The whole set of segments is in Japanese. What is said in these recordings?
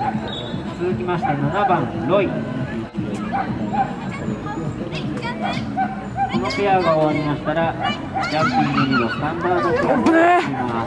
続きまして7番ロイ。このペアが終わりましたらジャンピング2のスタンダードペアをしま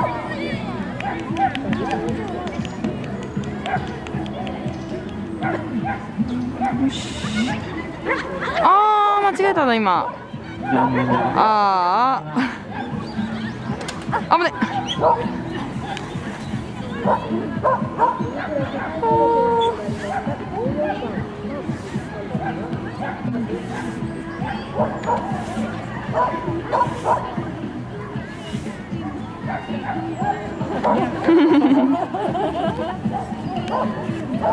す。よしあー間違えたの今。ああ危ねスタンダ